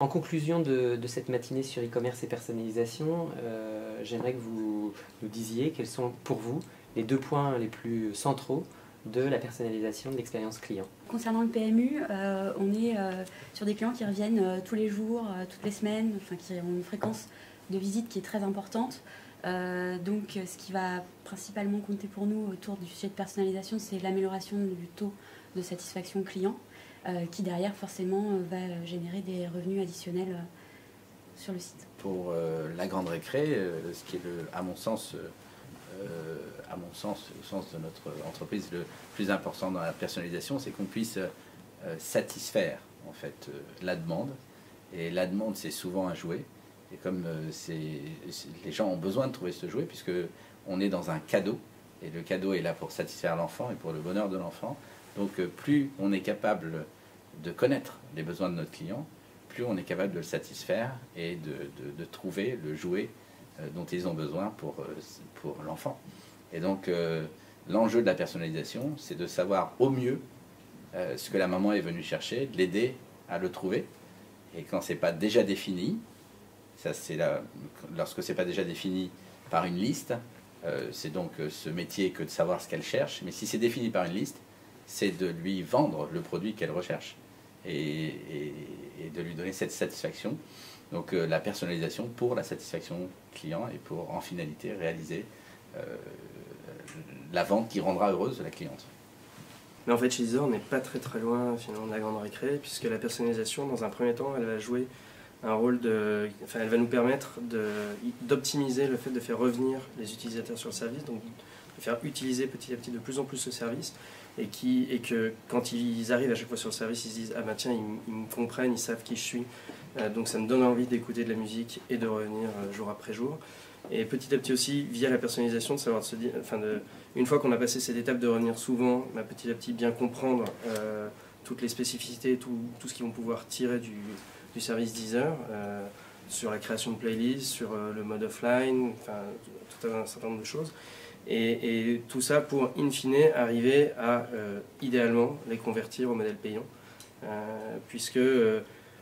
En conclusion de, cette matinée sur e-commerce et personnalisation, euh, j'aimerais que vous nous disiez quels sont pour vous les deux points les plus centraux de la personnalisation de l'expérience client. Concernant le PMU, euh, on est euh, sur des clients qui reviennent tous les jours, toutes les semaines, enfin, qui ont une fréquence de visite qui est très importante. donc ce qui va principalement compter pour nous autour du sujet de personnalisation, c'est l'amélioration du taux de satisfaction client. Euh, qui derrière forcément euh, va générer des revenus additionnels euh, sur le site. Pour la grande récré, ce qui est à mon sens, à mon sens, au sens de notre entreprise, le plus important dans la personnalisation, c'est qu'on puisse satisfaire en fait la demande. Et la demande, c'est souvent un jouet. Et comme les gens ont besoin de trouver ce jouet, puisque on est dans un cadeau, et le cadeau est là pour satisfaire l'enfant et pour le bonheur de l'enfant, donc euh, plus on est capable de connaître les besoins de notre client, plus on est capable de le satisfaire et de, trouver le jouet euh, dont ils ont besoin pour, euh, l'enfant. Et donc l'enjeu de la personnalisation, c'est de savoir au mieux ce que la maman est venue chercher, de l'aider à le trouver. Et quand c'est pas déjà défini, ça c'est là, lorsque pas déjà défini par une liste, c'est donc ce métier que de savoir ce qu'elle cherche. Mais si c'est défini par une liste, c'est de lui vendre le produit qu'elle recherche et, de lui donner cette satisfaction. Donc euh, la personnalisation pour la satisfaction client et pour en finalité réaliser euh, la vente qui rendra heureuse la cliente. Mais en fait, chez Deezer, on n'est pas très très loin finalement de la grande récré, puisque la personnalisation, dans un premier temps, elle va jouer un rôle de. Enfin, elle va nous permettre d'optimiser le fait de faire revenir les utilisateurs sur le service, donc de faire utiliser petit à petit de plus en plus ce service, et, qui, et que quand ils arrivent à chaque fois sur le service, ils se disent Ah ben tiens, ils, me comprennent, ils savent qui je suis, euh, donc ça me donne envie d'écouter de la musique et de revenir euh, jour après jour. Et petit à petit aussi, via la personnalisation, de savoir se dire, enfin de, une fois qu'on a passé cette étape de revenir souvent, bah, petit à petit bien comprendre euh, toutes les spécificités, tout, tout, ce qu'ils vont pouvoir tirer du, du service Deezer, sur la création de playlists, sur le mode offline, enfin tout un certain nombre de choses. Et, tout ça pour, in fine, arriver à, euh, idéalement, les convertir au modèle payant. Euh, puisque euh,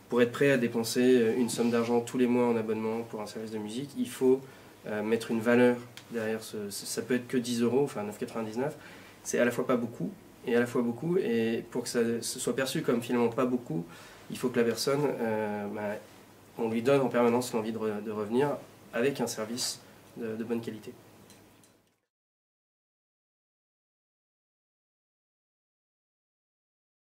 pour être prêt à dépenser une somme d'argent tous les mois en abonnement pour un service de musique, il faut mettre une valeur derrière. Ce, ça peut être que 10 euros, enfin 9,99. C'est à la fois pas beaucoup et à la fois beaucoup. Et pour que ça se soit perçu comme finalement pas beaucoup, il faut que la personne, bah, on lui donne en permanence l'envie de, revenir avec un service de bonne qualité.